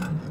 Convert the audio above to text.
Mm-hmm.